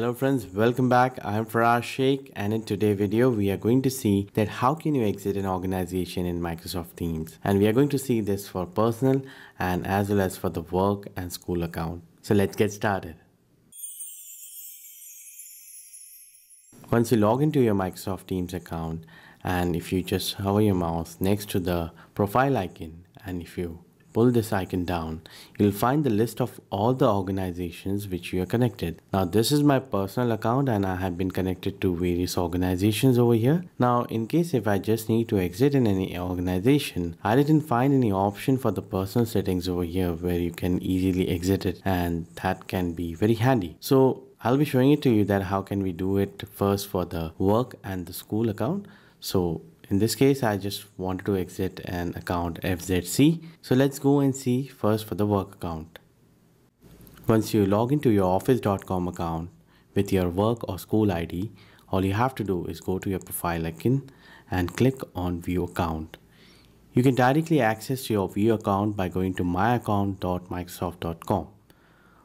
Hello friends, welcome back. I am Faraz Shaikh and in today's video we are going to see that how can you exit an organization in Microsoft Teams and we are going to see this for personal and as well as for the work and school account. So let's get started. Once you log into your Microsoft Teams account and if you just hover your mouse next to the profile icon and if you pull this icon down, you'll find the list of all the organizations which you are connected. Now this is my personal account and I have been connected to various organizations over here. Now in case if I just need to exit in any organization, I didn't find any option for the personal settings over here where you can easily exit it and that can be very handy. So I'll be showing it to you that how can we do it first for the work and the school account. So in this case, I just wanted to exit an account FZC. So let's go and see first for the work account. Once you log into your office.com account with your work or school ID, all you have to do is go to your profile icon and click on view account. You can directly access your view account by going to myaccount.microsoft.com.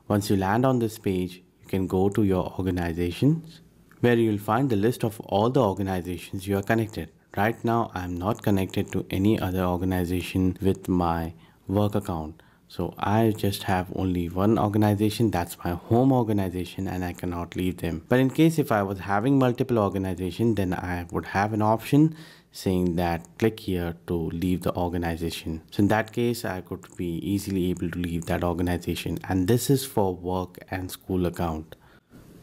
Once you land on this page, you can go to your organizations where you'll find the list of all the organizations you are connected. Right now, I'm not connected to any other organization with my work account. So I just have only one organization that's my home organization and I cannot leave them. But in case if I was having multiple organization then I would have an option saying that click here to leave the organization. So in that case I could be easily able to leave that organization and this is for work and school account.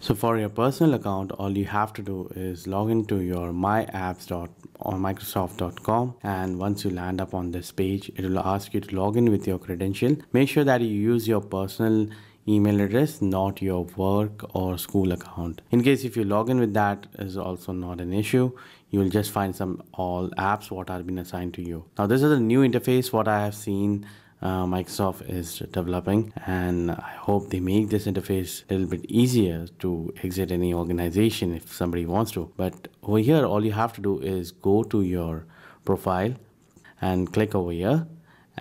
So for your personal account, all you have to do is log into your myapps.microsoft.com and once you land up on this page, it will ask you to log in with your credential. Make sure that you use your personal email address, not your work or school account. In case if you log in with that is also not an issue. You will just find some all apps what are been assigned to you. Now this is a new interface what I have seen uh, Microsoft is developing and I hope they make this interface a little bit easier to exit any organization if somebody wants to. But over here all you have to do is go to your profile and click over here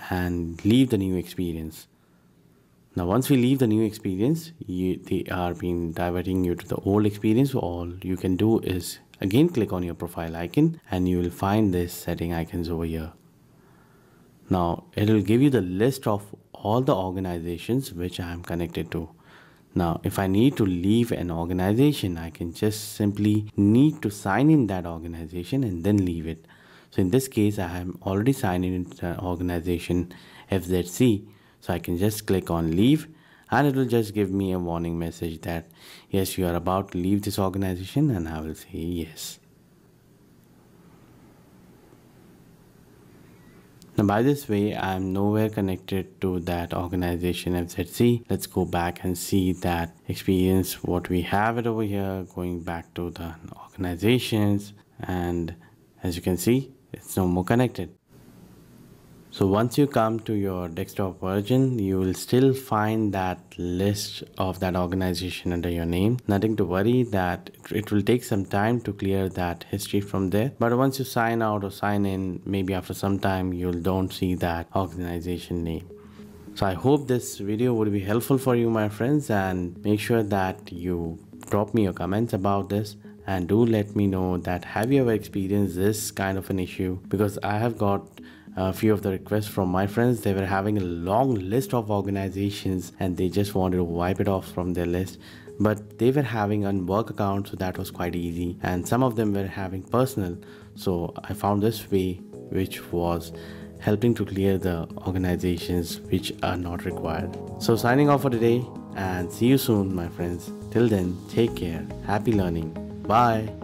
and leave the new experience. Now once we leave the new experience you, they are being diverting you to the old experience. All you can do is again click on your profile icon and you will find this setting icons over here now it will give you the list of all the organizations which I am connected to. Now if I need to leave an organization, I can just simply need to sign in that organization and then leave it. So in this case, I am already signed in organization FZC. So I can just click on leave and it will just give me a warning message that yes, you are about to leave this organization and I will say yes. Now by this way, I'm nowhere connected to that organization FZC. Let's go back and see that experience, what we have it over here, going back to the organizations. And as you can see, it's no more connected. So once you come to your desktop version, you will still find that list of that organization under your name. Nothing to worry that it will take some time to clear that history from there. But once you sign out or sign in, maybe after some time, you don't see that organization name. So I hope this video would be helpful for you, my friends, and make sure that you drop me your comments about this and do let me know that have you ever experienced this kind of an issue because I have got a few of the requests from my friends they were having a long list of organizations and they just wanted to wipe it off from their list. But they were having a work account so that was quite easy. And some of them were having personal. So i found this way which was helping to clear the organizations which are not required. So signing off for today and see you soon my friends. Till then take care. Happy learning. Bye